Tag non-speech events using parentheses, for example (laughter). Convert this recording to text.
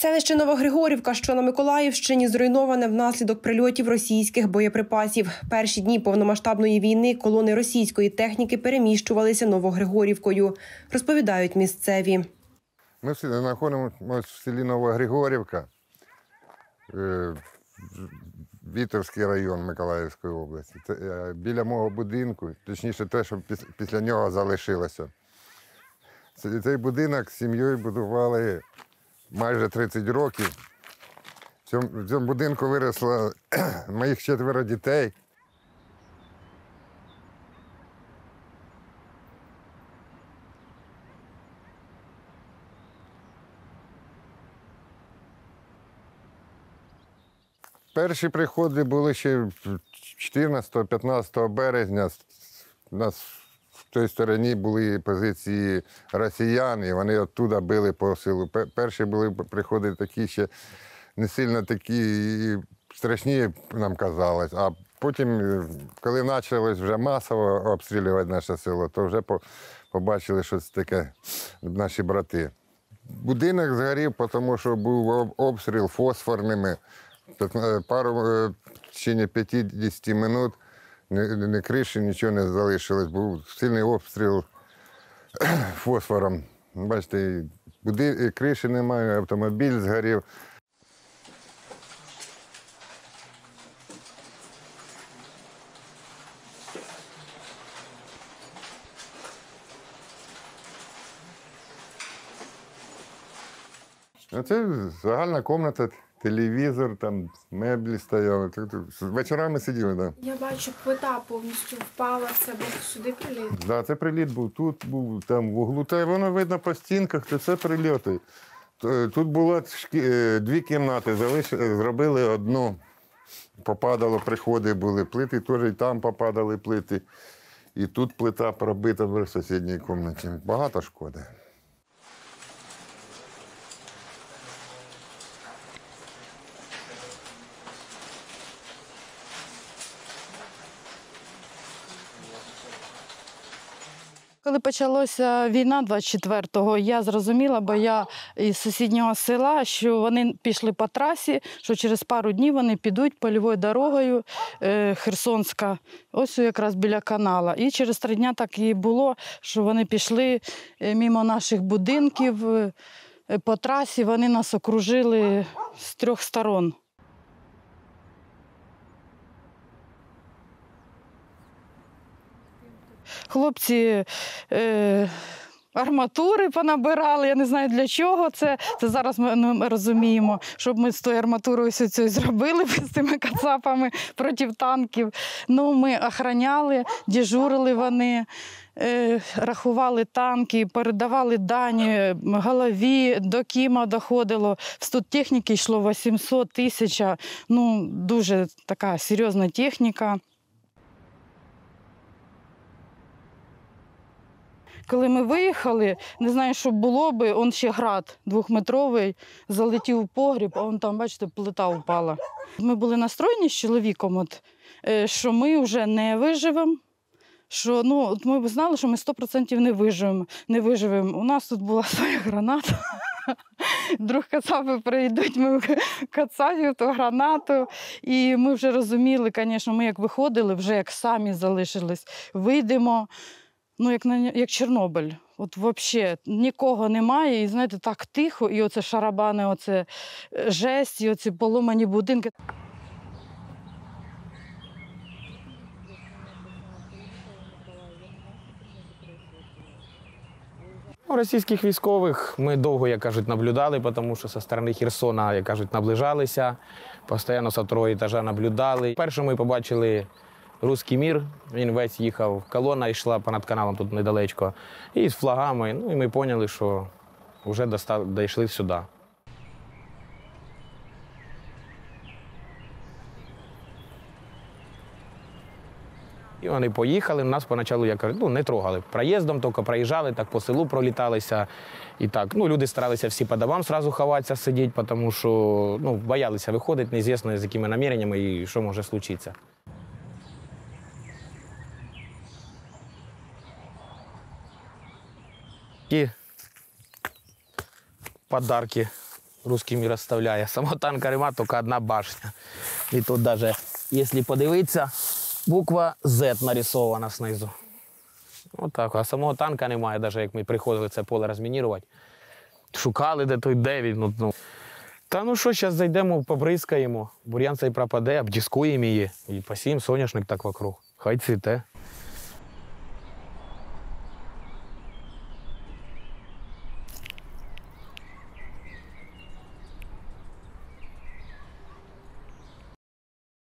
Селище Новогригорівка, що на Миколаївщині, зруйноване внаслідок прильотів російських боєприпасів. Перші дні повномасштабної війни колони російської техніки переміщувалися Новогригорівкою, розповідають місцеві. Ми всі знаходимося в селі Новогригорівка, е, Вітерський район Миколаївської області. Це, е, біля мого будинку, точніше, те, що піс- після нього залишилося. Цей будинок з сім'єю будували майже 30 років. В цьому, в цьому будинку виросло (clears throat) моїх четверо дітей. Перші приходи були ще 14-15 березня. Нас той стороні були позиції росіян, і вони оттуда били по силу. Перші були приходи такі ще не сильно такі страшні, нам казалось. А потім, е, коли почалось вже масово обстрілювати наше село, то вже побачили, що це таке наші брати. Будинок згорів, тому що був обстріл фосфорними. Пару е, в течение 50 минут ні, криші, нічого не залишилось. Був сильний обстріл (clears throat) фосфором. Бачите, і криші немає, автомобіль згорів. Це загальна кімната, телевізор, там меблі стояли. Тут- тут Вечорами сиділи, так. Я бачу, плита повністю впала, це був сюди приліт. Да, це приліт був тут, був там в углу. Та воно видно по стінках, то це прильоти. Тут було е, дві кімнати, е, зробили одну. Попадало, приходи були плити, теж і там попадали плити. І тут плита пробита в сусідній кімнаті. Багато шкоди. Коли почалася війна 24-го, я зрозуміла, бо я із сусіднього села, що вони пішли по трасі, що через пару днів вони підуть польовою дорогою е, Херсонська, ось якраз біля канала. І через три дні так і було, що вони пішли е, мимо наших будинків е, по трасі, вони нас окружили з трьох сторон. Хлопці е, арматури понабирали. Я не знаю для чого це. Це зараз ми, ну, ми розуміємо, щоб ми з тою арматурою це зробили (laughs) з тими кацапами проти танків. Ну, ми охороняли, дежурили вони. е, Рахували танки, передавали дані голові, до Кіма доходило. В студтехніки йшло 800 тисяч. Ну, дуже така серйозна техніка. Коли ми виїхали, не знаю, що було би, он ще град двохметровий, залетів у погріб, а он там, бачите, плита впала. Ми були настроєні з чоловіком, от, е, що ми вже не виживемо. Що ну, от ми б знали, що ми 100% не виживемо. Не виживемо. У нас тут була своя граната. (laughs) Друг кацапи прийдуть, ми кацапів ту гранату. І ми вже розуміли, звісно, ми як виходили, вже як самі залишились, вийдемо ну, як, на, як Чорнобиль. От взагалі нікого немає, і знаєте, так тихо, і оце шарабани, оце е, жесть, і оці поломані будинки. Російських військових ми довго, як кажуть, наблюдали, тому що зі сторони Херсона, як кажуть, наближалися. Постійно з второго етажа наблюдали. Перше ми побачили руський мір. Він весь їхав. Колона йшла понад каналом тут недалечко. І з флагами. Ну і ми поняли, що вже дійшли сюди. І вони поїхали. Нас поначалу, я кажу, ну не трогали. Проїздом тільки проїжджали, так по селу проліталися. І так, ну люди старалися всі по домам сразу ховатися, сидіти, тому що ну, боялися виходити, неізвісно, з якими наміреннями і що може случитися. І подарки русський мір розставляє. Самого танка нема, тільки одна башня. І тут навіть, якщо подивитися, буква Z нарисована знизу. Отак. А самого танка немає, навіть як ми приходили це поле розмінірувати. Шукали, де той де. Ну, ну. Та ну що, зараз зайдемо, побризкаємо, бур'ян цей пропаде, обдіскуємо її і посіємо соняшник так вокруг. Хай цвіте.